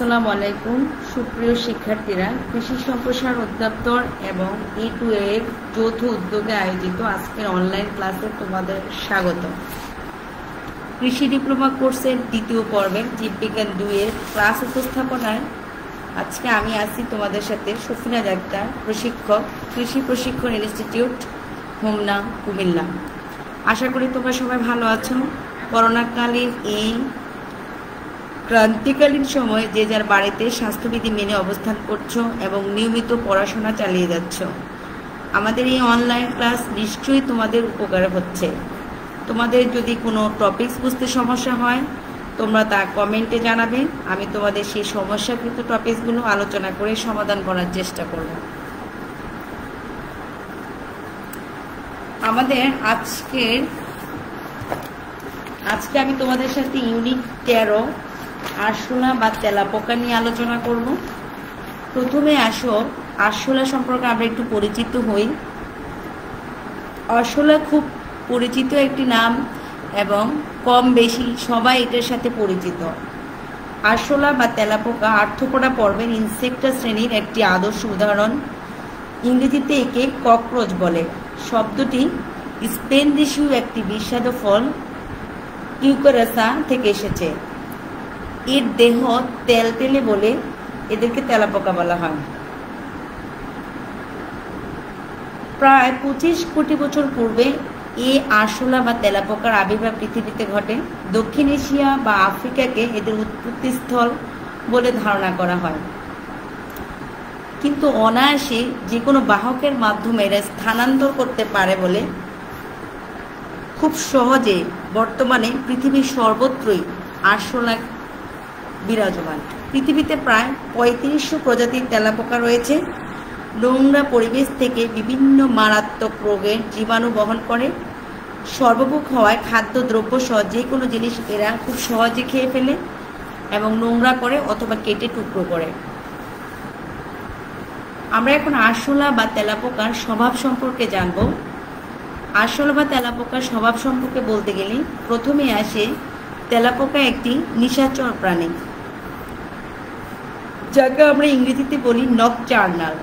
আসসালামু আলাইকুম, সুপ্রিয় শিক্ষার্থীরা, কৃষি সম্প্রসারণ অধিদপ্তর এবং ই টু এর যৌথ উদ্যোগে আয়োজিত আজকের অনলাইন ক্লাসে তোমাদের স্বাগত। কৃষি ডিপ্লোমা কোর্সের দ্বিতীয় পর্বের জীববিজ্ঞান দুইয়ের ক্লাস উপস্থাপনায় আজকে আমি আছি তোমাদের সাথে সফিনা ডাক্তার, প্রশিক্ষক, কৃষি প্রশিক্ষণ ইনস্টিটিউট হোমনা কুমিল্লা। আশা করি তোমরা সবাই ভালো আছো। করোনাকালীন এই ক্রান্তিকালীন সময়ে যে যার বাড়িতে স্বাস্থ্যবিধি মেনে অবস্থান করছ এবং নিয়মিত পড়াশোনা চালিয়ে যাচ্ছ। আমাদের এই অনলাইন ক্লাস নিশ্চয়ই তোমাদের উপকার হচ্ছে। তোমাদের যদি কোনো টপিকস বুঝতে সমস্যা হয়, তোমরা তা কমেন্টে জানাবে। আমি তোমাদের সেই সমস্যাকৃত টপিকসগুলো আলোচনা করে সমাধান করার চেষ্টা করব। আমাদের আজকের, আজকে আমি তোমাদের সাথে ইউনিট তেরো আরশোলা বা তেলাপোকা নিয়ে আলোচনা করব। প্রথমে আসো, আরশোলা সম্পর্কে আমরা একটু পরিচিত হই। আরশোলা খুব পরিচিত একটি নাম এবং কম বেশি সবাই এটার সাথে পরিচিত। আরশোলা বা তেলাপোকা আর্থপোড়া পর্বের ইনসেক্টা শ্রেণির একটি আদর্শ উদাহরণ। ইংরেজিতে একে ককরোচ বলে। শব্দটি স্পেন দেশীয় একটি বিস্বাদ ফল ইউকারাসা থেকে এসেছে। এর দেহ তেল তেলে বলে এদেরকে তেলাপোকা বলা হয়। প্রায় পঁচিশ কোটি বছর পূর্বে এ আরশোলা বা তেলাপোকার আবির্ভাব পৃথিবীতে ঘটে। দক্ষিণ এশিয়া বা আফ্রিকাকে এদের উৎপত্তিস্থল বলে ধারণা করা হয়। কিন্তু অনায়াসে যে কোনো বাহকের মাধ্যমে এরা স্থানান্তর করতে পারে বলে খুব সহজে বর্তমানে পৃথিবীর সর্বত্রই আরশোলা বিরাজমান। পৃথিবীতে প্রায় পঁয়ত্রিশশো প্রজাতির তেলাপোকা রয়েছে। নোংরা পরিবেশ থেকে বিভিন্ন মারাত্মক রোগের জীবাণু বহন করে। সর্বভোগ হওয়ায় খাদ্যদ্রব্য সহ যে কোনো জিনিস এরা খুব সহজে খেয়ে ফেলে এবং নোংরা করে অথবা কেটে টুকরো করে। আমরা এখন আরশোলা বা তেলাপোকার স্বভাব সম্পর্কে জানব। আরশোলা বা তেলাপোকার স্বভাব সম্পর্কে বলতে গেলে প্রথমে আসে তেলাপোকা একটি নিশাচর প্রাণী। যাকে আমরা ইংরেজিতে বলি নক চার্নাল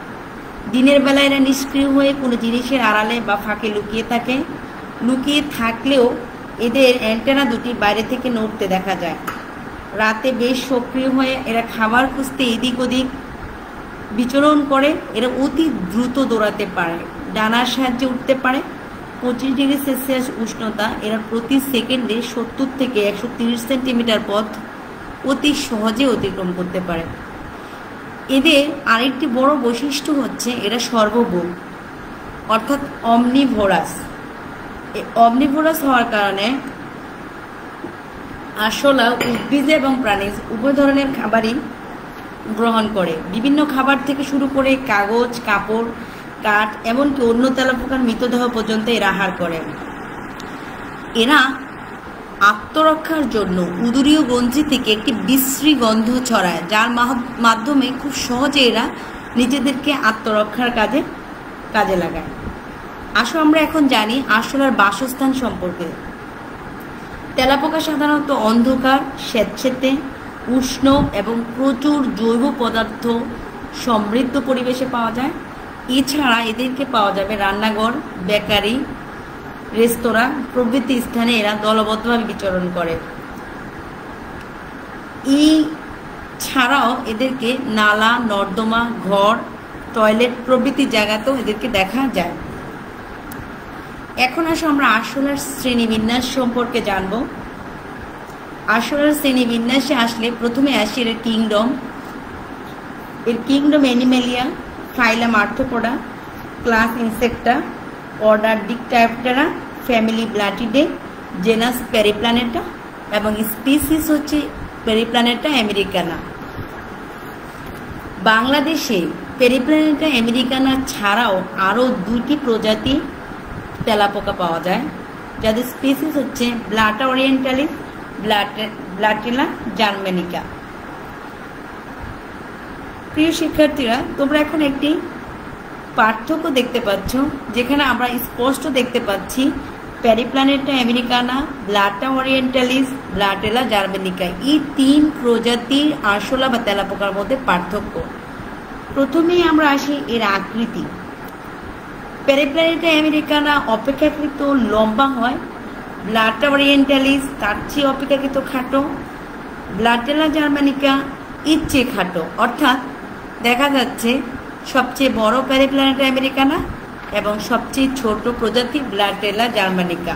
দিনের বেলা এরা নিষ্ক্রিয় হয়ে কোনো জিনিসের আড়ালে বা ফাঁকে লুকিয়ে থাকে। লুকিয়ে থাকলেও এদের অ্যান্টেনা দুটি বাইরে থেকে নড়তে দেখা যায়। রাতে বেশ সক্রিয় হয়ে এরা খাবার খুঁজতে এদিক ওদিক বিচরণ করে। এরা অতি দ্রুত দৌড়াতে পারে, ডানার সাহায্যে উঠতে পারে। পঁচিশ ডিগ্রি সেলসিয়াস উষ্ণতা এরা প্রতি সেকেন্ডে সত্তর থেকে একশো তিরিশ সেন্টিমিটার পথ অতি সহজে অতিক্রম করতে পারে। এদের আরেকটি বড় বৈশিষ্ট্য হচ্ছে এরা সর্বভোগ অর্থাৎ অমনিভোরাস অমনিভোরাস হওয়ার কারণে আসলা উদ্ভিদ এবং প্রাণী উভয় ধরনের খাবারই গ্রহণ করে। বিভিন্ন খাবার থেকে শুরু করে কাগজ, কাপড়, কাঠ, এমনকি অন্য তেলাপোকার মৃতদেহ পর্যন্ত এরা আহার করে। এরা আত্মরক্ষার জন্য উদুরীয় গ্রন্থি থেকে একটি বিশ্রী গন্ধ ছড়ায়, যার মাধ্যমে খুব সহজে এরা নিজেদেরকে আত্মরক্ষার কাজে কাজে লাগায়। আসো আমরা এখন জানি আসলার বাসস্থান সম্পর্কে। তেলাপোকা সাধারণত অন্ধকার স্বেচ্ছেতে উষ্ণ এবং প্রচুর জৈব পদার্থ সমৃদ্ধ পরিবেশে পাওয়া যায়। এছাড়া এদেরকে পাওয়া যাবে রান্নাঘর, বেকারি রেস্তোরাঁ প্রভৃতি স্থানে এরা দলবদ্ধভাবে বিচরণ করে। এই ছাড়াও এদেরকে নালা, নর্দমা, ঘর, টয়লেট প্রভৃতি জায়গাতেও এদেরকে দেখা যায়। এখন আসো আমরা আরশোলার শ্রেণীবিন্যাস সম্পর্কে জানব। আরশোলার শ্রেণীবিন্যাসে আসলে প্রথমে আসি এর কিংডম। এর kingdom Animalia, phylum Arthropoda class Insecta order Dictyoptera family Blattidae genus Periplaneta এবং স্পিসিস হচ্ছে পেরিপ্ল্যানেটা আমেরিকানা বাংলাদেশে পেরিপ্ল্যানেটা আমেরিকানা ছাড়াও আরও দুটি প্রজাতি তেলাপোকা পাওয়া যায়, যাদের স্পিসিস হচ্ছে ব্লাটা ওরিয়েন্টালিস ব্লাটিলা জার্মানিকা প্রিয় শিক্ষার্থীরা, তোমরা এখন একটি পার্থক্য দেখতে পাচ্ছ, যেখানে আমরা স্পষ্ট দেখতে পাচ্ছি Periplaneta americana Blatta orientalis Blattella germanica. এই তিন প্রজাতির আরশোলা বা তেলাপোকার মধ্যে পার্থক্য। প্রথমেই আমরা আসি এর আকৃতি। প্যারিপ্ল্যানেটা আমেরিকানা অপেক্ষাকৃত লম্বা হয় ব্লাটা ওরিয়েন্টালিস, তার চেয়ে অপেক্ষাকৃত খাটো। ব্লাটেলা জার্মানিকা চেয়ে খাটো। অর্থাৎ দেখা যাচ্ছে সবচেয়ে বড় প্যারিপ্ল্যানেটা আমেরিকানা এবং সবচেয়ে ছোট প্রজাতি ব্লাটেলা জার্মানিকা।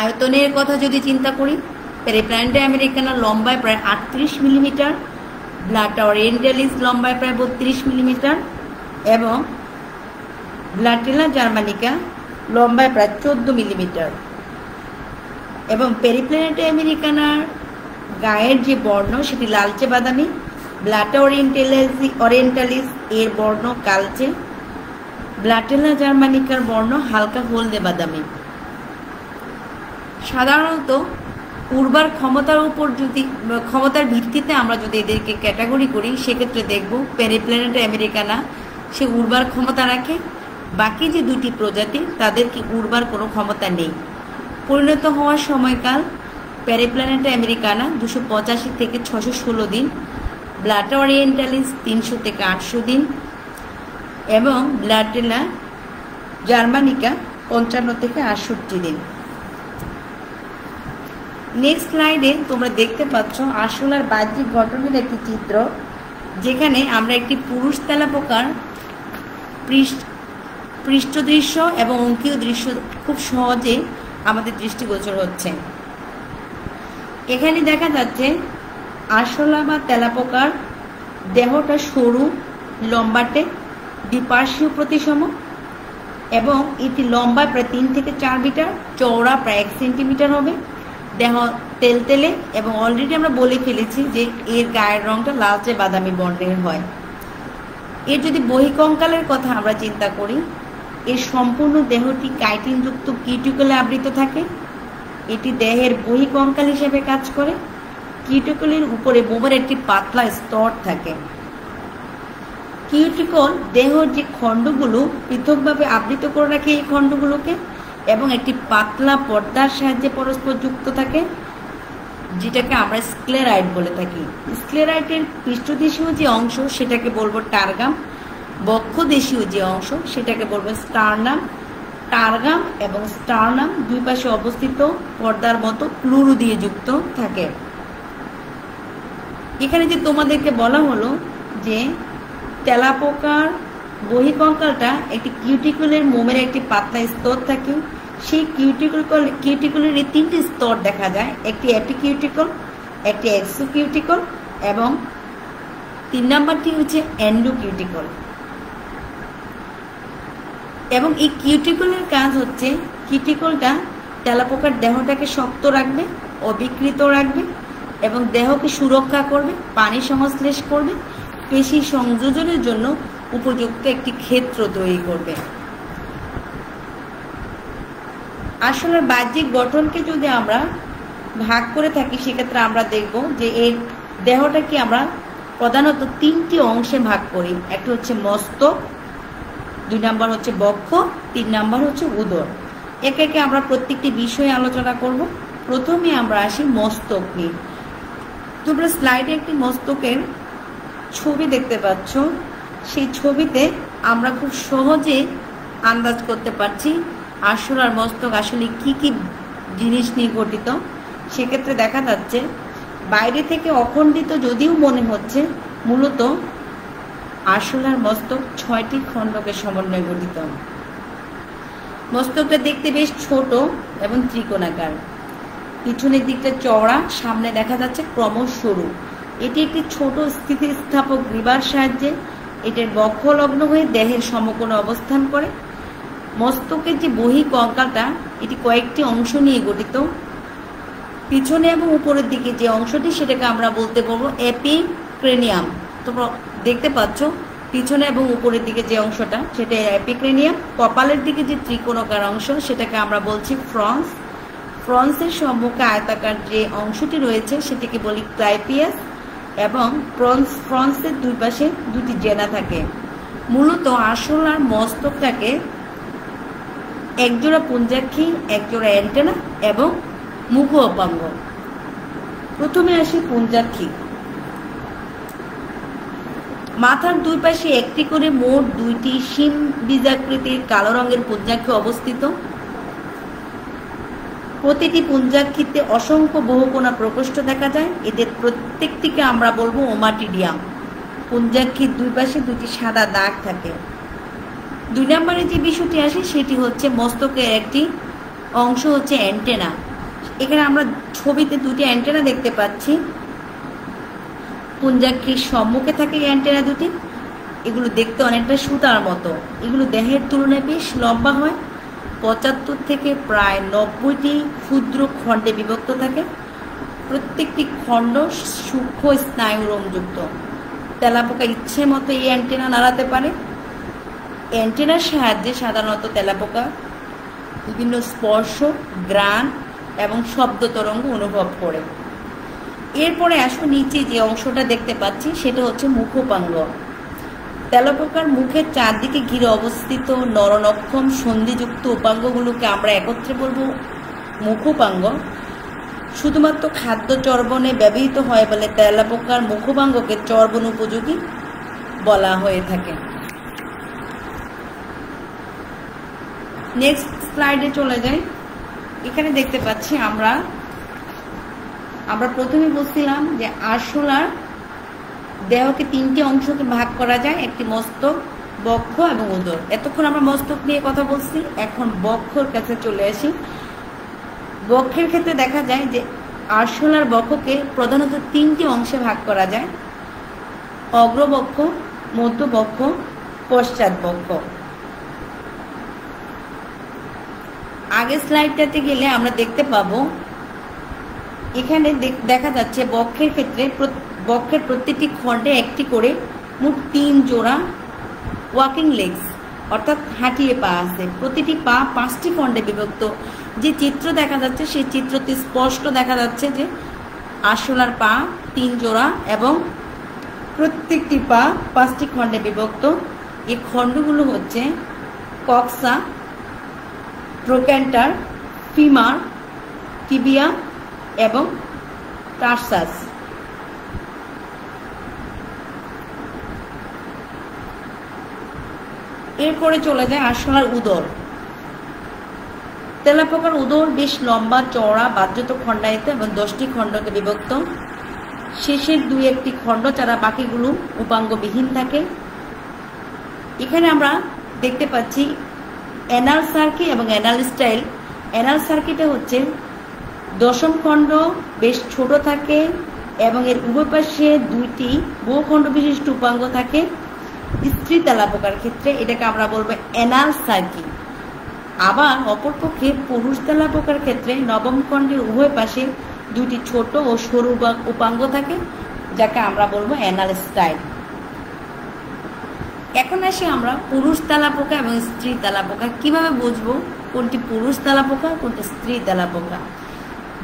আয়তনের কথা যদি চিন্তা করি প্যারিপ্ল্যানেটা আমেরিকানা লম্বায় প্রায় আটত্রিশ মিলিমিটার ব্লাটা ওরিয়েন্টালিস লম্বায় প্রায় বত্রিশ মিলিমিটার এবং ব্লাটেলা জার্মানিকা লম্বায় প্রায় চোদ্দ মিলিমিটার। এবং পেরিপ্ল্যানেটা আমেরিকানার গায়ের যে বর্ণ, সেটি লালচে বাদামি ব্লাটা ওরিয়েন্টালিস ওরিয়েন্টালিস এর বর্ণ কালচে। ব্লাটেলা জার্মানিকার বর্ণ হালকা হলদে বাদামি। সাধারণত উর্বার ক্ষমতার উপর যদি, ক্ষমতার ভিত্তিতে আমরা যদি এদেরকে ক্যাটাগরি করি, সেক্ষেত্রে দেখব প্যারিপ্ল্যানেট আমেরিকানা, সে উর্বার ক্ষমতা রাখে। বাকি যে দুটি প্রজাতি তাদের কি উর্বার কোনো ক্ষমতা নেই। পরিণত হওয়ার সময়কাল প্যারিপ্ল্যানেট আমেরিকানা, দুশো পঁচাশি থেকে ছশো ষোলো দিন। ব্লাটা ওরিয়েন্টালিস তিনশো থেকে আটশো দিন। এবং ব্লাটেলা জার্মানিকা পঞ্চান্ন থেকে আটষট্টি দিন। নেক্সট স্লাইডে তোমরা দেখতে পাচ্ছ আসলার বাহ্যিক গঠনের একটি চিত্র, যেখানে আমরা একটি পুরুষ তেলাপোকার পৃষ্ঠ দৃশ্য এবং অঙ্কীয় দৃশ্য খুব সহজে আমাদের দৃষ্টিগোচর হচ্ছে। এখানে দেখা যাচ্ছে আরশোলা বা তেলাপোকার দেহটা সরু, লম্বাটে, দ্বিপার্শ্বীয় প্রতিসম এবং এটি লম্বা প্রায় তিন থেকে চার মিটার, চওড়া প্রায় এক সেন্টিমিটার হবে। দেহ তেলতেলে এবং অলরেডি আমরা বলে ফেলেছি যে এর গায়ের রংটা লালচে বাদামি বর্ণের হয়। এর যদি বহিকঙ্কালের কথা আমরা চিন্তা করি, এর সম্পূর্ণ দেহটি কাইটিনযুক্ত কিউটিকলে আবৃত থাকে। এটি দেহের বহিকঙ্কাল হিসেবে কাজ করে। কিউটিকলের উপরে বোমের একটি পাতলা স্তর থাকে। কিউটিকল দেহর যে খণ্ডগুলো পৃথকভাবে আবৃত করে রাখে এই খণ্ডগুলোকে, এবং একটি পাতলা পর্দার সাহায্যে পরস্পর যুক্ত থাকে, যেটাকে আমরা স্ক্লেরাইট বলে থাকি। স্ক্লেরাইটের পৃষ্ঠদেশীয় যে অংশ, সেটাকে বলব টার্গাম। বক্ষদেশীয় যে অংশ, সেটাকে বলব স্টারনাম। টার্গাম এবং স্টারনাম দুই পাশে অবস্থিত, পর্দার মতো, প্লুরু দিয়ে যুক্ত থাকে। এখানে যে তোমাদেরকে বলা হলো যে তেলাপোকার বহিকঙ্কালটা একটি কিউটিকুলের মোমের একটি পাতলা স্তর থাকে। সেই কিউটিকুল কিউটিকুলের এই তিনটি স্তর দেখা যায়। একটি অ্যাপিকিউটিকল একটি এক্সোকিউটিকল এবং তিন নাম্বারটি হচ্ছে অ্যান্ডোকিউটিকল এবং এই কিউটিকলের কাজ হচ্ছে কিউটিকলটা তেলাপোকার দেহটাকে শক্ত রাখবে, অবিকৃত রাখবে এবং দেহকে সুরক্ষা করবে, পানি সংশ্লেষ করবে, পেশি সংযোজনের জন্য উপযুক্ত একটি ক্ষেত্র তৈরি করবে। আসলে বাহ্যিক গঠনকে যদি আমরা ভাগ করে থাকি, সেক্ষেত্রে আমরা দেখব যে এর দেহটাকে আমরা প্রধানত তিনটি অংশে ভাগ করি। একটা হচ্ছে মস্তক, দুই নাম্বার হচ্ছে বক্ষ, তিন নাম্বার হচ্ছে উদর। একে একে আমরা প্রত্যেকটি বিষয়ে আলোচনা করব। প্রথমে আমরা আসি মস্তক নিয়ে। তোমরা স্লাইডে একটি মস্তকের ছবি দেখতে পাচ্ছ। সেই ছবিতে আমরা খুব সহজে আন্দাজ করতে পারছি আসল আর মস্তক আসলে কি কি জিনিস নিয়ে গঠিত। সেক্ষেত্রে দেখা যাচ্ছে, বাইরে থেকে অখণ্ডিত যদিও মনে হচ্ছে, মূলত আসল আর মস্তক ছয়টি খণ্ডকে সমন্বয়ে গঠিত। মস্তকটা দেখতে বেশ ছোট এবং ত্রিকোণাকার। পিছনের দিকটা চওড়া, সামনে দেখা যাচ্ছে ক্রমশ সরু। এটি একটি ছোট স্থিতিস্থাপক গ্রীবার সাহায্যে এটির বক্ষ লগ্ন হয়ে দেহের সমকোণে অবস্থান করে। মস্তকের যে বহি কঙ্কালটা, এটি কয়েকটি অংশ নিয়ে গঠিত। পিছনে এবং উপরের দিকে যে অংশটি, সেটাকে আমরা বলতে পারব অ্যাপিক্রেনিয়াম তোমরা দেখতে পাচ্ছ, পিছনে এবং উপরের দিকে যে অংশটা, সেটা অ্যাপিক্রেনিয়াম কপালের দিকে যে ত্রিকোণকার অংশ, সেটাকে আমরা বলছি ফ্রন্স। ফ্রন্সের সম্মুখে আয়তাকার যে অংশটি রয়েছে, সেটিকে বলি ক্লাইপিয়াস এবং ফ্রন্স ফ্রন্সের দুই পাশে দুটি জেনা থাকে। মূলত আসল আর মস্তকটাকে একজোড়া পুঞ্জাক্ষী, একজোড়া অ্যান্টেনা এবং মুখ অপাঙ্গ প্রথমে আসি পুঞ্জাক্ষী। মাথার দুই পাশে একটি করে মোট দুইটি শিম বীজাকৃতির কালো রঙের পুঞ্জাক্ষী অবস্থিত। প্রতিটি পুঞ্জাক্ষিতে অসংখ্য বহুকোনা প্রকোষ্ঠ দেখা যায়। এদের প্রত্যেকটিকে আমরা বলব ওমাটিডিয়াম। পুঞ্জাক্ষীর দুই পাশে দুটি সাদা দাগ থাকে। দুই নম্বরে যে বিষয়টি আসে, সেটি হচ্ছে মস্তকের একটি অংশ হচ্ছে অ্যান্টেনা। এখানে আমরা ছবিতে দুটি অ্যান্টেনা দেখতে পাচ্ছি। পুঞ্জাক্ষীর সম্মুখে থাকে অ্যান্টেনা দুটি। এগুলো দেখতে অনেকটা সুতার মতো। এগুলো দেহের তুলনায় বেশ লম্বা হয়। পঁচাত্তর থেকে প্রায় নব্বইটি ক্ষুদ্র খণ্ডে বিভক্ত থাকে। প্রত্যেকটি খণ্ড সূক্ষ্ম স্নায়ুরোমযুক্ত তেলাপোকা ইচ্ছে মতো এই অ্যান্টেনা নাড়াতে পারে। অ্যান্টেনার সাহায্যে সাধারণত তেলাপোকা, বিভিন্ন স্পর্শ গ্রান এবং শব্দ তরঙ্গ অনুভব করে। এরপরে আসো নিচে যে অংশটা দেখতে পাচ্ছি, সেটা হচ্ছে মুখোপাঙ্গ। তেলাপোকার মুখের চারদিকে ঘিরে অবস্থিত নরনক্ষম সন্ধিযুক্ত উপাঙ্গগুলোকে আমরা একত্রে বলব মুখোপাঙ্গ। শুধুমাত্র খাদ্য চর্বণে ব্যবহৃত হয় বলে তেলাপোকার মুখোপাঙ্গকে চর্বণ উপযোগী বলা হয়ে থাকে। নেক্সট স্লাইডে চলে যাই। এখানে দেখতে পাচ্ছি আমরা আমরা প্রথমে বলছিলাম যে আরশোলার দেহকে তিনটি অংশকে ভাগ করা যায় একটি মস্তক, বক্ষ এবং উদর। এতক্ষণ আমরা মস্তক নিয়ে কথা বলছি, এখন বক্ষর কাছে চলে আসি। বক্ষের ক্ষেত্রে দেখা যায় যে আরশোলার বক্ষকে প্রধানত তিনটি অংশে ভাগ করা যায়। অগ্রবক্ষ, মধ্যবক্ষ, পশ্চাৎ বক্ষ। আগের স্লাইডটাতে গেলে আমরা দেখতে পাবো, এখানে দেখা যাচ্ছে বক্ষের ক্ষেত্রে বক্ষের প্রত্যেকটি খণ্ডে একটি করে মোট তিন জোড়া ওয়াকিং লেগস অর্থাৎ হাঁটিয়ে পা আছে। প্রতিটি পা পাঁচটি খণ্ডে বিভক্ত। যে চিত্র দেখা যাচ্ছে, সেই চিত্রটি স্পষ্ট দেখা যাচ্ছে যে আরশোলার পা তিন জোড়া এবং প্রত্যেকটি পা পাঁচটি খণ্ডে বিভক্ত। এই খণ্ডগুলো হচ্ছে কক্সা ট্রোক্যান্টার ফিমার, টিবিয়া এবং টার্সাস। এরপরে চলে যায় আরশোলার উদর। তেলাপোকার উদর বেশ লম্বা, চওড়া বাধ্যত খণ্ডায়িত এবং দশটি খণ্ডকে বিভক্ত। শেষের দুই একটি খণ্ড ছাড়া বাকিগুলো উপাঙ্গবিহীন থাকে। এখানে আমরা দেখতে পাচ্ছি অ্যানাল সার্কি এবং অ্যানাল স্টাইল। অ্যানাল সার্কিটা হচ্ছে দশম খণ্ড, বেশ ছোট থাকে এবং এর উভয় পাশে দুইটি বহুখণ্ড বিশিষ্ট উপাঙ্গ থাকে। স্ত্রী তেলাপোকার ক্ষেত্রে এটাকে আমরা বলব অ্যানাল সার্কি আবার অপরপক্ষে পুরুষ তেলাপোকার ক্ষেত্রে নবম খণ্ডের উভয় পাশে দুটি ছোট ও সরু উপাঙ্গ থাকে, যাকে আমরা বলব অ্যানাল স্টাইল। এখন আসি আমরা পুরুষ তেলাপোকা এবং স্ত্রী তেলাপোকা। কীভাবে বুঝব কোনটি পুরুষ তেলাপোকা, কোনটি স্ত্রী তেলাপোকা?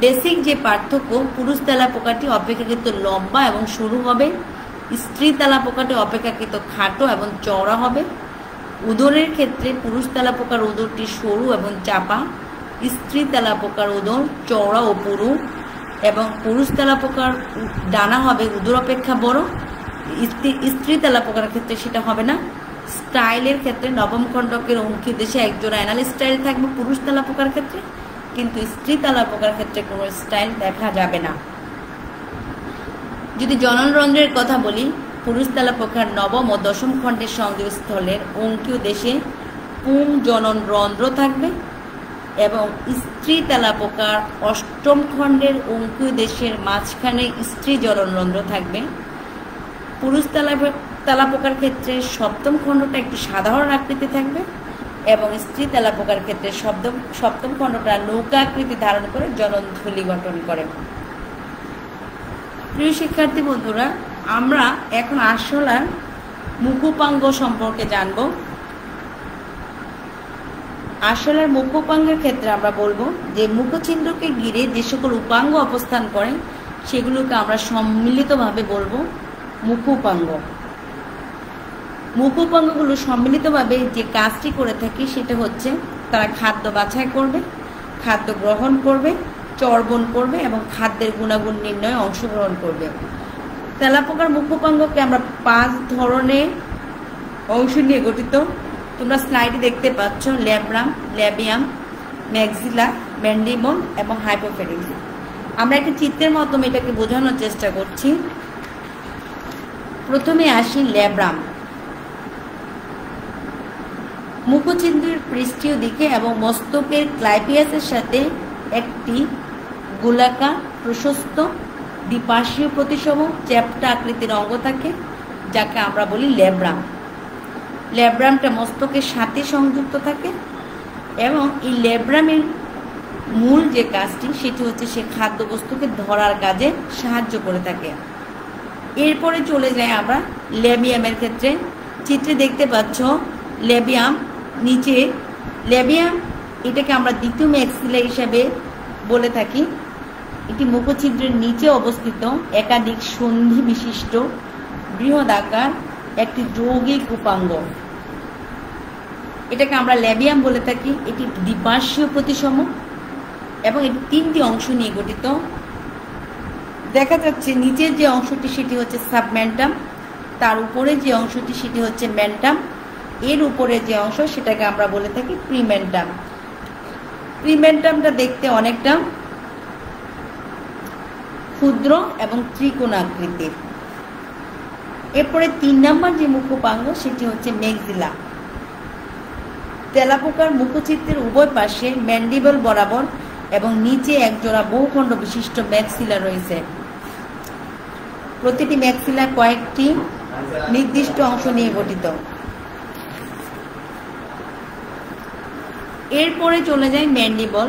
বেসিক যে পার্থক্য, পুরুষ তেলাপোকাটি অপেক্ষাকৃত লম্বা এবং সরু হবে। স্ত্রী তেলাপোকাটি অপেক্ষাকৃত খাটো এবং চওড়া হবে। উদরের ক্ষেত্রে পুরুষ তেলাপোকার উদরটি সরু এবং চাপা। স্ত্রী তেলাপোকার উদর চওড়া ও পুরু এবং পুরুষ তেলাপোকার ডানা হবে উদর অপেক্ষা বড়। স্ত্রী তেলাপোকার ক্ষেত্রে সেটা হবে না। স্টাইলের ক্ষেত্রে নবম খণ্ডকের অঙ্কিত দেশে একজন অ্যানাল স্টাইল থাকবে পুরুষ তেলাপোকার ক্ষেত্রে, কিন্তু স্ত্রী তেলাপোকার ক্ষেত্রে কোনো স্টাইল দেখা যাবে না। যদি জননরন্ধ্রের কথা বলি, পুরুষ তেলাপোকার নবম ও দশম খণ্ডের সংযোগস্থলের অঙ্কীয় দেশে পুং জনন রন্ধ্র থাকবে এবং স্ত্রী তেলাপোকার অষ্টম খণ্ডের অঙ্কীয় দেশের মাঝখানে স্ত্রী জননরন্ধ্র থাকবে। পুরুষ তেলাপোকার ক্ষেত্রে সপ্তম খণ্ডটা একটু সাধারণ আকৃতি থাকবে এবং স্ত্রী তেলাপোকার ক্ষেত্রে সপ্তম সপ্তম খণ্ডটা নৌকা আকৃতি ধারণ করে জননথলি গঠন করে। প্রিয় শিক্ষার্থী বন্ধুরা, আমরা এখন আরশোলার মুখোপাঙ্গ সম্পর্কে জানব। আরশোলার মুখোপাঙ্গের ক্ষেত্রে আমরা বলব যে মুখচিন্দ্রকে ঘিরে যে সকল উপাঙ্গ অবস্থান করে, সেগুলোকে আমরা সম্মিলিতভাবে বলব মুখোপাঙ্গ। মুখোপাঙ্গগুলো সম্মিলিতভাবে যে কাজটি করে থাকি, সেটা হচ্ছে তারা খাদ্য বাছাই করবে, খাদ্য গ্রহণ করবে চর্বণ করবে এবং খাদ্যের গুণাগুণ নির্ণয়ে অংশগ্রহণ করবে। তেলাপোকার মুখোপাঙ্গকে আমরা পাঁচ ধরনের অংশ নিয়ে গঠিত। তোমরা স্লাইডে দেখতে পাচ্ছ, ল্যাব্রাম, ল্যাবিয়াম, ম্যাক্সিলা ম্যান্ডিবল এবং হাইপোফেরিংস আমরা একটি চিত্রের মাধ্যমে এটাকে বোঝানোর চেষ্টা করছি। প্রথমে আসি ল্যাব্রাম। মুখচিন্দ্রের পৃষ্ঠীয় দিকে এবং মস্তকের ক্লাইপিয়াসের সাথে একটি গোলাকার প্রশস্ত, দ্বিপার্শ্বীয় প্রতিসম, চ্যাপ্টা আকৃতির অঙ্গ থাকে, যাকে আমরা বলি ল্যাব্রাম। ল্যাব্রামটা মস্তকের সাথে সংযুক্ত থাকে এবং এই ল্যাব্রামের মূল যে কাজটি, সেটি হচ্ছে সে খাদ্যবস্তুকে ধরার কাজে সাহায্য করে থাকে। এরপরে চলে যায় আমরা ল্যাবিয়ামের ক্ষেত্রে। চিত্রে দেখতে পাচ্ছ ল্যাবিয়াম নিচে ল্যাবিয়াম এটাকে আমরা দ্বিতীয় ম্যাক্সিলা হিসাবে বলে থাকি। এটি মুখছিদ্রের নিচে অবস্থিত একাধিক সন্ধি বিশিষ্ট বৃহদাকার একটি যৌগিক উপাঙ্গ। এটাকে আমরা ল্যাবিয়াম বলে থাকি। এটি দ্বিপার্শ্বীয় প্রতিসম এবং এটি তিনটি অংশ নিয়ে গঠিত। দেখা যাচ্ছে নিচের যে অংশটি সেটি হচ্ছে সাবম্যান্টাম, তার উপরে যে অংশটি সেটি হচ্ছে ম্যান্টাম, এর উপরে যে অংশ সেটাকে আমরা বলে থাকি প্রিমেন্টাম প্রিমেন্টামটা দেখতে অনেকটা ক্ষুদ্র এবং ত্রিকোণাকৃতির এরপরে তিন নম্বর যে মুখোপাঙ্গ, সেটি হচ্ছে মেঘজিলা তেলাপোকার মুখচিত্রের উভয় পাশে ম্যান্ডিবল বরাবর এবং নিচে একজোড়া বহুখণ্ড বিশিষ্ট ম্যাক্সিলা রয়েছে। প্রতিটি ম্যাক্সিলা কয়েকটি নির্দিষ্ট অংশ নিয়ে গঠিত। এরপরে চলে যায় ম্যান্ডিবল।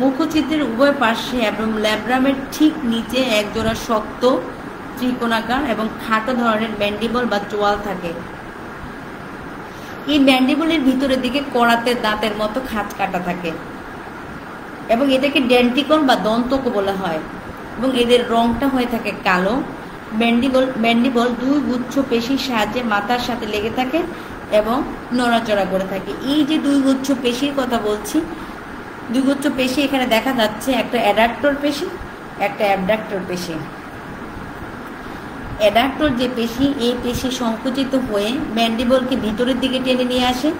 মুখচিত্রের উভয় পাশে এবং ল্যাব্রামের ঠিক নিচে একজোড়া শক্ত ত্রিকোণাকার এবং খাটো ধরনের ম্যান্ডিবল বা চোয়াল থাকে। এই ম্যান্ডিবলের ভিতরের দিকে কড়াতে দাঁতের মতো খাঁচ কাটা থাকে এবং এটাকে ডেন্টিকল বা দন্তক বলা হয় এবং এদের রংটা হয়ে থাকে কালো। ম্যান্ডিবল ম্যান্ডিবল দুই গুচ্ছ পেশির সাহায্যে মাথার সাথে লেগে থাকে এবং নড়াচড়া করে থাকে। এই যে দুই গুচ্ছ পেশির কথা বলছি দুই গুচ্ছ পেশি এখানে দেখা যাচ্ছে, একটা অ্যাডাক্টর পেশি, একটা অ্যাবডাক্টর পেশি। অ্যাডাক্টর যে পেশি, এই পেশি সংকুচিত হয়ে ম্যান্ডিবলকে ভিতরের দিকে টেনে নিয়ে আসে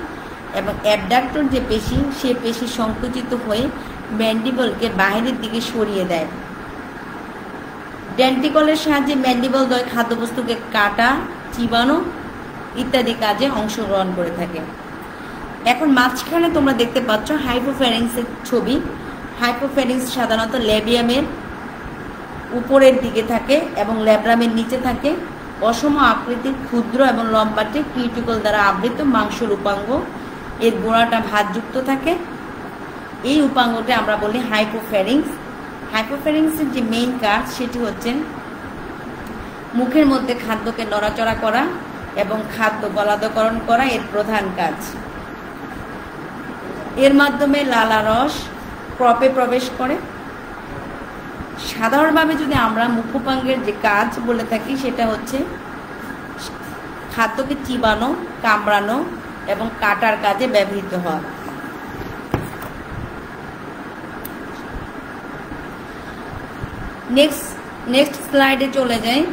এবং অ্যাবডাক্টর যে পেশি, সে পেশি সংকুচিত হয়ে ম্যান্ডিবলকে বাইরের দিকে সরিয়ে দেয়। ডেন্টিকলের সাহায্যে ম্যান্ডিবল দয় খাদ্যবস্তুকে কাটা, চিবানো ইত্যাদি কাজে অংশগ্রহণ করে থাকে। এখন মাঝখানে তোমরা দেখতে পাচ্ছ হাইপোফ্যারিংসের ছবি। হাইপোফ্যারিংস সাধারণত লেবিয়ামের উপরের দিকে থাকে এবং ল্যাব্রামের নিচে থাকে। অসম আকৃতির ক্ষুদ্র এবং লম্বাটে কিউটিকল দ্বারা আবৃত মাংসের উপাঙ্গ। এর গোড়াটা ভাতযুক্ত থাকে। এই উপাঙ্গকে আমরা বলি হাইপোফ্যারিংস হাইপোফ্যারিংসের যে মেইন কাজ, সেটি হচ্ছে মুখের মধ্যে খাদ্যকে নড়াচড়া করা এবং খাদ্য গলাদকরণ করা এর প্রধান কাজ। এর মাধ্যমে লালা রস ক্রপে প্রবেশ করে। সাধারণভাবে যদি আমরা মুখোপাঙ্গের যে কাজ বলে থাকি, সেটা হচ্ছে খাদ্যকে চিবানো, কামড়ানো এবং কাটার কাজে ব্যবহৃত হয়। নেক্সট নেক্সট স্লাইডে চলে যাই।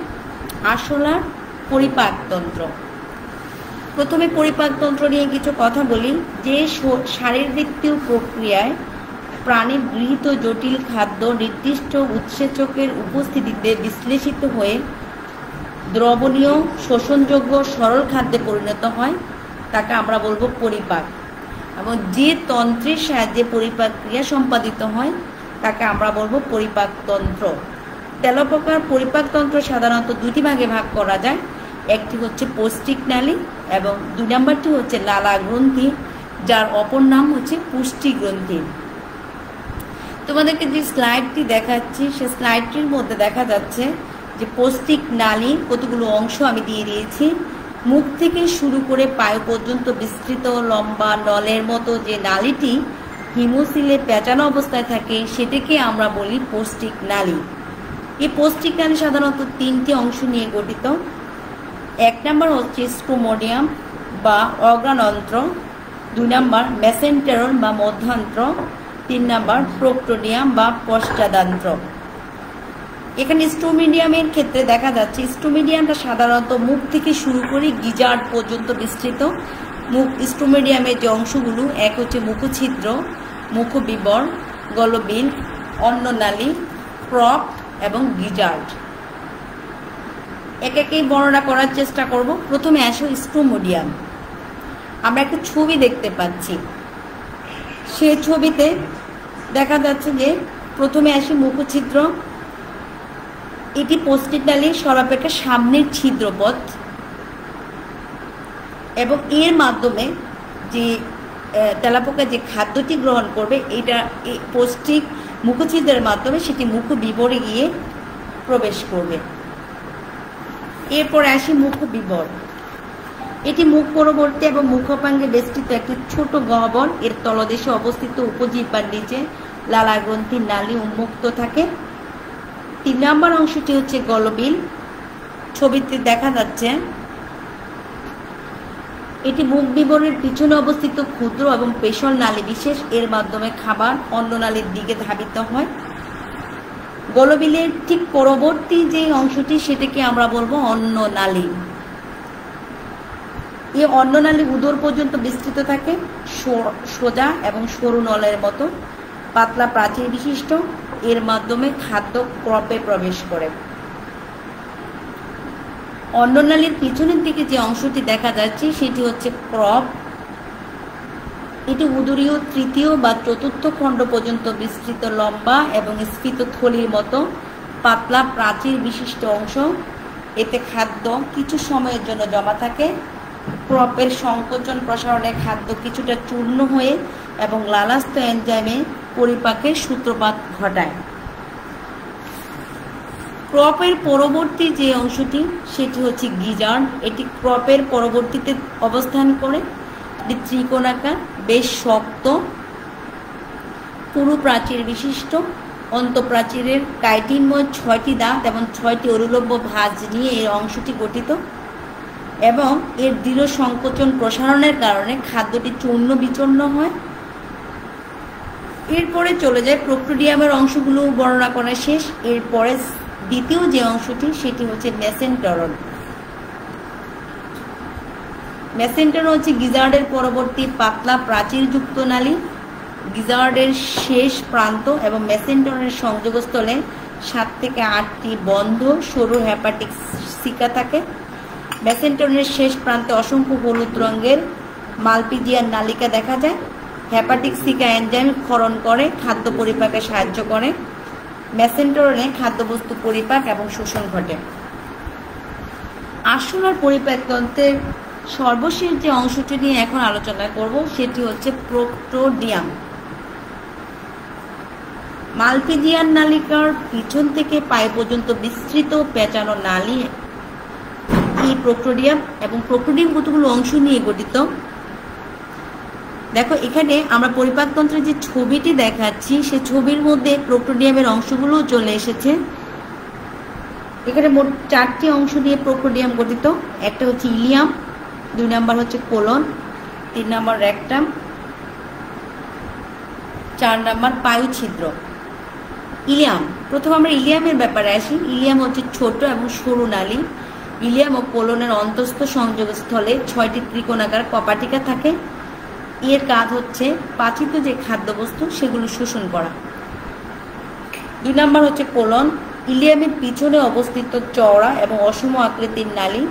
আসলার পরিপাকতন্ত্র। প্রথমে পরিপাকতন্ত্র নিয়ে কিছু কথা বলি। যে শারীরবৃত্তীয় প্রক্রিয়ায় প্রাণী গৃহীত জটিল খাদ্য নির্দিষ্ট উৎসেচকের উপস্থিতিতে বিশ্লেষিত হয়ে দ্রবণীয়, শোষণযোগ্য, সরল খাদ্যে পরিণত হয়। তাকে আমরা বলব পরিপাক। এবং যে তন্ত্রের সাহায্যে পরিপাক ক্রিয়া সম্পাদিত হয়, তাকে আমরা বলব পরিপাকতন্ত্র। তেলপ্রকার পরিপাকতন্ত্র সাধারণত দুটি ভাগে ভাগ করা যায়। একটি হচ্ছে পৌষ্টিক নালী এবং দুই নম্বরটি হচ্ছে লালা গ্রন্থি, যার অপর নাম হচ্ছে পুষ্টি গ্রন্থি। তোমাদেরকে যে স্লাইডটি দেখাচ্ছি, সে স্লাইডটির মধ্যে দেখা যাচ্ছে যে পৌষ্টিক নালী কতগুলো অংশ আমি দিয়ে দিয়েছি। মুখ থেকে শুরু করে পায়ু পর্যন্ত বিস্তৃত লম্বা নলের মতো যে নালীটি হিমোসিলে পেঁচানো অবস্থায় থাকে, সেটাকে আমরা বলি পৌষ্টিক নালী। এই পৌষ্টিক নালী সাধারণত তিনটি অংশ নিয়ে গঠিত। এক নম্বর হচ্ছে স্ক্রোমোডিয়াম বা অগ্রানন্ত্র দুই নাম্বার মেসেন্টেরন বা মধ্যান্ত্র, তিন নাম্বার প্রোক্টোডিয়াম বা পশ্চাদান্ত্র। এখানে স্টোমিডিয়ামের ক্ষেত্রে দেখা যাচ্ছে, স্টোমিডিয়ামটা সাধারণত মুখ থেকে শুরু করে গিজার্ড পর্যন্ত বিস্তৃত। মুখ, স্টোমিডিয়ামের যে অংশগুলো, এক হচ্ছে মুখছিদ্র, মুখবিবর, গলবিল, অন্ননালী, ক্রপ এবং গিজার্ড। এক একেই বর্ণনা করার চেষ্টা করব। প্রথমে আসো স্টোমোডিয়াম। আমরা একটা ছবি দেখতে পাচ্ছি। সে ছবিতে দেখা যাচ্ছে যে প্রথমে আসি মুখছিদ্র। এটি পোস্টিটালি সরাপেক্ষা সামনের ছিদ্রপথ। এবং এর মাধ্যমে যে তেলাপোকা যে খাদ্যটি গ্রহণ করবে, এটা পৌষ্টিক মুখছিদ্রের মাধ্যমে সেটি মুখ বিবরে গিয়ে প্রবেশ করবে। এরপর আসি মুখ বিবর। এটি মুখ পরবর্তী এবং মুখপাঙ্গে বেষ্টিত একটি ছোট গহ্বর। এর তলদেশে অবস্থিত উপজীবার নিচে লালা গ্রন্থি নালী উন্মুক্ত থাকে। তিন নম্বর অংশটি হচ্ছে গলবিল। ছবিতে দেখা যাচ্ছে, এটি মুখ বিবরের পিছনে অবস্থিত ক্ষুদ্র এবং পেশল নালী বিশেষ। এর মাধ্যমে খাবার অন্য নালীর দিকে ধাবিত হয়। গলবিলের ঠিক পরবর্তী যে অংশটি সেটাকে আমরা বলব অন্ন নালী এই অন্ননালী উদর পর্যন্ত বিস্তৃত থাকে সোজা এবং সরু নলের মতো, পাতলা প্রাচীর বিশিষ্ট, এর মাধ্যমে খাদ্য ক্রপে প্রবেশ করে। অন্ননালীর পিছনের দিকে যে অংশটি দেখা যাচ্ছে, সেটি হচ্ছে ক্রপ। এটি উদরীয় তৃতীয় বা চতুর্থ খণ্ড পর্যন্ত বিস্তৃত লম্বা এবং স্ফীত থলির মতো, পাতলা প্রাচীর বিশিষ্ট অংশ। এতে খাদ্য কিছু সময়ের জন্য জমা থাকে। ক্রপের সংকোচন প্রসারণে খাদ্য কিছুটা চূর্ণ হয়ে এবং লালাস্ত এনজাইমে পরিপাকের সূত্রপাত ঘটায়। ক্রপের পরবর্তী যে অংশটি, সেটি হচ্ছে গিজার্ড। এটি ক্রপের পরবর্তীতে অবস্থান করে। এটি ত্রিকোণাকার, বেশ শক্ত, পুরু প্রাচীর বিশিষ্ট, অন্তঃপ্রাচীরের কাইটিনময় ছয়টি দাঁত এবং ছয়টি অরুলভ্য ভাঁজ নিয়ে এর অংশটি গঠিত এবং এর দৃঢ় সংকোচন প্রসারণের কারণে খাদ্যটি চূর্ণ বিচূর্ণ হয়। এরপরে চলে যায় প্রোক্টোডিয়ামের অংশগুলো বর্ণনা করা শেষ। এরপরে দ্বিতীয় যে অংশটি, সেটি হচ্ছে মেসেন্টরন মেসেন্টরন হচ্ছে গিজার্ডের পরবর্তী পাতলা প্রাচীরযুক্ত নালী। গিজার্ডের শেষ প্রান্ত এবং মেসেন্টরনের সংযোগস্থলে সাত থেকে আটটি বন্ধ সরু হ্যাপাটিক সিকা থাকে। মেসেন্টনের শেষ প্রান্তে অসংখ্য হলুদ রঙের মালপিজিয়ার নালিকা দেখা যায়। হ্যাপাটিক সিকা এনজাইম ক্ষরণ করে, খাদ্য পরিপাকে সাহায্য করে। মেসেন্টরনে খাদ্যবস্তু পরিপাক এবং শোষণ ঘটে। আসলার পরিপাকতন্ত্রের সর্বশেষ যে অংশটি নিয়ে এখন আলোচনা করব, সেটি হচ্ছে প্রোক্টোডিয়াম। মালপিজিয়ান নালিকার পিছন থেকে পায়ে পর্যন্ত বিস্তৃত পেঁচানো নালী এই প্রোক্টোডিয়াম এবং প্রোক্টোডিয়াম কতগুলো অংশ নিয়ে গঠিত? দেখো, এখানে আমরা পরিপাকতন্ত্রের যে ছবিটি দেখাচ্ছি, সে ছবির মধ্যে প্রোক্টোডিয়ামের অংশগুলো চলে এসেছে। এখানে মোট চারটি অংশ নিয়ে প্রোক্টোডিয়াম গঠিত। একটা হচ্ছে ইলিয়াম দুই নাম্বার হচ্ছে কোলন, তিন নাম্বার র্যাকটাম চার নাম্বার পায়ু ছিদ্র ইলিয়াম, প্রথম আমরা ইলিয়ামের ব্যাপারে আসি। ইলিয়াম হচ্ছে ছোট এবং সরু নালী। ইলিয়াম ও কোলনের অন্তস্থ সংযোগস্থলে ছয়টি ত্রিকোণাকার কপাটিকা থাকে। এর কাজ হচ্ছে পাচিত যে খাদ্যবস্তু, সেগুলো শোষণ করা। দুই নম্বর হচ্ছে কোলন। ইলিয়ামের পিছনে অবস্থিত চওড়া এবং অসম আকৃতির নালী।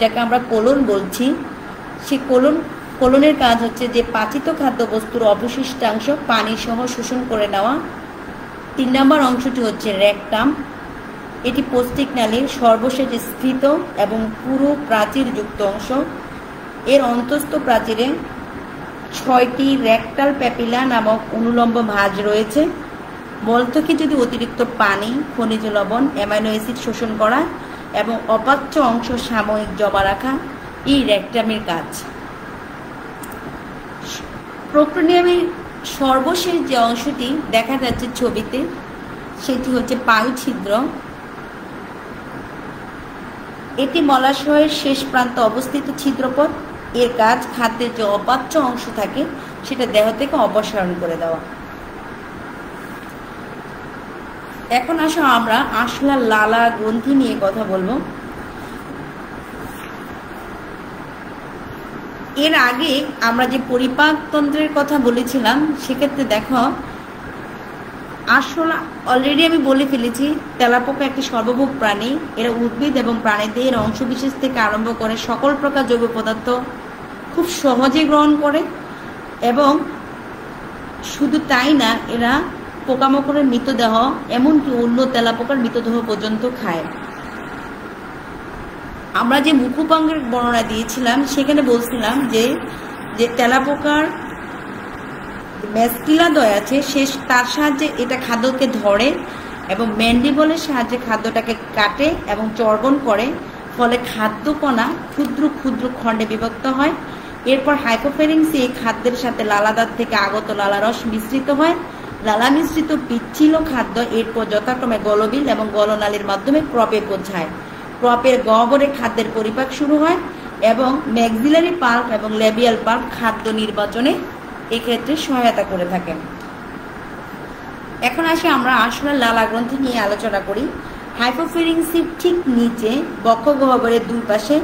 যাকে আমরা কোলন বলছি, সে কোলন, কোলনের কাজ হচ্ছে যে পাচিত খাদ্যবস্তুর অবশিষ্টাংশ পানি সহ শোষণ করে নেওয়া। তিন নম্বর অংশটি হচ্ছে র্যাকটাম এটি পৌষ্টিক নালীর সর্বশেষ স্থিত এবং পুরো প্রাচীরযুক্ত অংশ। এর অন্তস্থ প্রাচীরে ছয়টি র্যাকটাল প্যাপিলা নামক অনুলম্ব ভাঁজ রয়েছে। বল থেকে যদি অতিরিক্ত পানি, খনিজ লবণ, অ্যামাইনো অ্যাসিড শোষণ করা এবং অপাচ্য অংশ সাময়িক জমা রাখা এই র্যাকটামের কাজ। প্রোক্টোনিয়ামের সর্বশেষ যে অংশটি দেখা যাচ্ছে ছবিতে, সেটি হচ্ছে পায়ু ছিদ্র। এটি মলাশয়ের শেষ প্রান্ত অবস্থিত ছিদ্রপথ। এর কাজ খাদ্যের যে অপাচ্য অংশ থাকে, সেটা দেহ থেকে অপসারণ করে দেওয়া। এখন আসো আমরা আশলা লালা গ্রন্থি নিয়ে কথা বলব। এর আগে আমরা যে পরিপাকতন্ত্রের কথা বলেছিলাম, সেক্ষেত্রে দেখো, আসলে অলরেডি আমি বলে ফেলেছি, তেলাপোকা একটি সর্বভোগ প্রাণী। এরা উদ্ভিদ এবং প্রাণীদের অংশবিশেষ থেকে আরম্ভ করে সকল প্রকার জৈব পদার্থ খুব সহজে গ্রহণ করে এবং শুধু তাই না, এরা পোকামাকড়ের মৃতদেহ, এমনকি অন্য তেলাপোকার মৃতদেহ পর্যন্ত খায়। আমরা যে মুখোপাঙ্গের বর্ণনা দিয়েছিলাম, সেখানে বলছিলাম যে যে তেলাপোকার ম্যাসকিলাদয় আছে, সে তার সাহায্যে এটা খাদ্যকে ধরে এবং ম্যান্ডিবলের সাহায্যে খাদ্যটাকে কাটে এবং চর্বণ করে, ফলে খাদ্যকণা ক্ষুদ্র ক্ষুদ্র খণ্ডে বিভক্ত হয়। এরপর হাইপোফেরিংসে এই খাদ্যের সাথে লালাদার থেকে আগত লালারস মিশ্রিত হয়। লালা মিশ্রিত পিচ্ছিল খাদ্য এরপর যথাক্রমে গলবিল এবং গলনালীর মাধ্যমে ক্রপে পৌঁছায়। ক্রপের গহ্বরে খাদ্যের পরিপাক শুরু হয় এবং ম্যাক্সিলারি পাল্প এবং লেবিয়াল পাল্প খাদ্য নির্বাচনে এক্ষেত্রে সহায়তা করে থাকেন এখন আসে আমরা আসলে লালা গ্রন্থি নিয়ে আলোচনা করি। হাইপোফেরিংসির ঠিক নিচে বক্ষ গহ্বরের দুই পাশে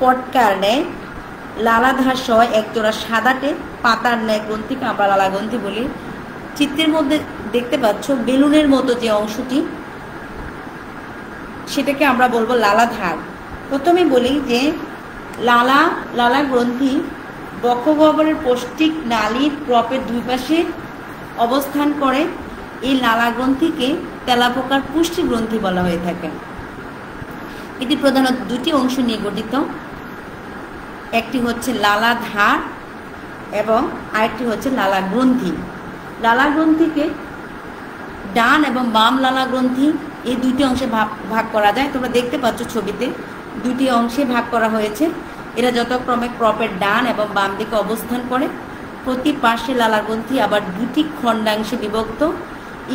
পটকার নেয় লালাধার সহ একজোড়া সাদাটে পাতার ন্যায় গ্রন্থিকে আমরা লালা গ্রন্থি বলি। চিত্রের মধ্যে দেখতে পাচ্ছ বেলুনের মতো যে অংশটি। সেটাকে আমরা বলব লালাধার প্রথমে বলি যে লালা লালা গ্রন্থি বক্ষগহ্বরের পৌষ্টিক নালীর প্রপের দুই পাশে অবস্থান করে। এই লালা গ্রন্থিকে তেলাপোকার পুষ্টি গ্রন্থি বলা হয়ে থাকে। এটি প্রধানত দুটি অংশ নিয়ে গঠিত। একটি হচ্ছে লালা ধার এবং আরেকটি হচ্ছে লালা গ্রন্থি। লালা গ্রন্থিকে ডান এবং বাম লালা গ্রন্থি এই দুইটি অংশে ভাগ ভাগ করা যায়। তোমরা দেখতে পাচ্ছ ছবিতে দুটি অংশে ভাগ করা হয়েছে। এরা যথাক্রমে ক্রপের ডান এবং বাম দিকে অবস্থান করে। প্রতি পাশে লালা গ্রন্থি আবার দুটি খণ্ডাংশে বিভক্ত।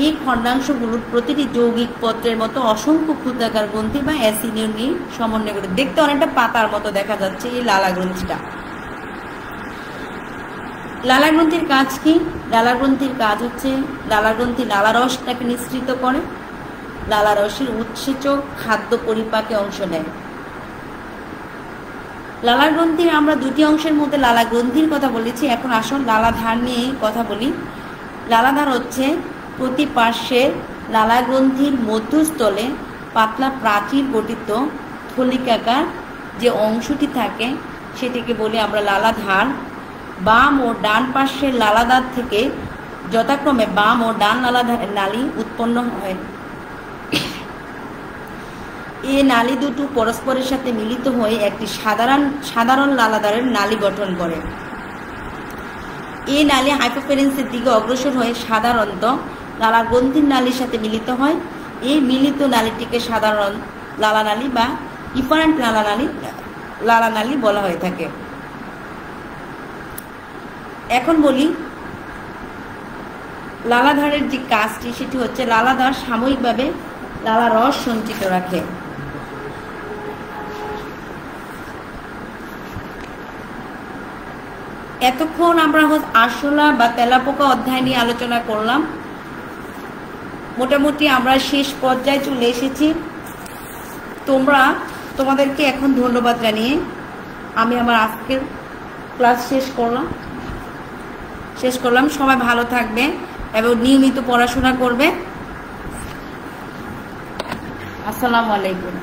এই খণ্ডাংশগুলোর প্রতিটি যৌগিক পত্রের মতো অসংখ্য ক্ষুদ্রাকার গ্রন্থি বা অ্যাসিডিও নিয়ে সমন্বয় করে। দেখতে অনেকটা পাতার মতো দেখা যাচ্ছে এই লালা গ্রন্থিটা লালা গ্রন্থির কাজ কি? লালা গ্রন্থির কাজ হচ্ছে লালা গ্রন্থি লালা রসটাকে নিঃসৃত করে। লালা রসের উৎসেচক খাদ্য পরিপাকে অংশ নেয়। লালা গ্রন্থির আমরা দুটি অংশের মধ্যে লালা গ্রন্থির কথা বলেছি। এখন আসুন লালাধার নিয়ে কথা বলি। লালাধার হচ্ছে প্রতি পার্শ্বের লালা গ্রন্থির মধ্যস্থলে পাতলা প্রাচীর গঠিত থলিকাকার যে অংশটি থাকে, সেটিকে বলি আমরা লালাধার। বাম ও ডান পার্শ্বের লালাদার থেকে যথাক্রমে বাম ও ডান লালাধার নালী উৎপন্ন হয়। এ নালী দুটো পরস্পরের সাথে মিলিত হয়ে একটি সাধারণ সাধারণ লালাদারের নালী গঠন করে। এই নালী হাইপোফেরেন্সের দিকে অগ্রসর হয়ে সাধারণত লালা গ্রন্থির নালীর সাথে মিলিত হয়। এই মিলিত নালীটিকে সাধারণ লালা নালী বা ইফারেন্ট লালা নালী লালা নালী বলা হয়ে থাকে। এখন বলি, লালাধারের যে কাজটি, সেটি হচ্ছে লালাধার সাময়িকভাবে লালা রস সঞ্চিত রাখে। এতক্ষণ আমরা আরশোলা বা তেলাপোকা অধ্যায় নিয়ে আলোচনা করলাম। মোটামুটি আমরা শেষ পর্যায়ে চলে এসেছি। তোমরা, তোমাদেরকে এখন ধন্যবাদ জানিয়ে আমি আমার আজকের ক্লাস শেষ করলাম। শেষ করলাম। সবাই ভালো থাকবে এবং নিয়মিত পড়াশোনা করবে আসসালামু আলাইকুম।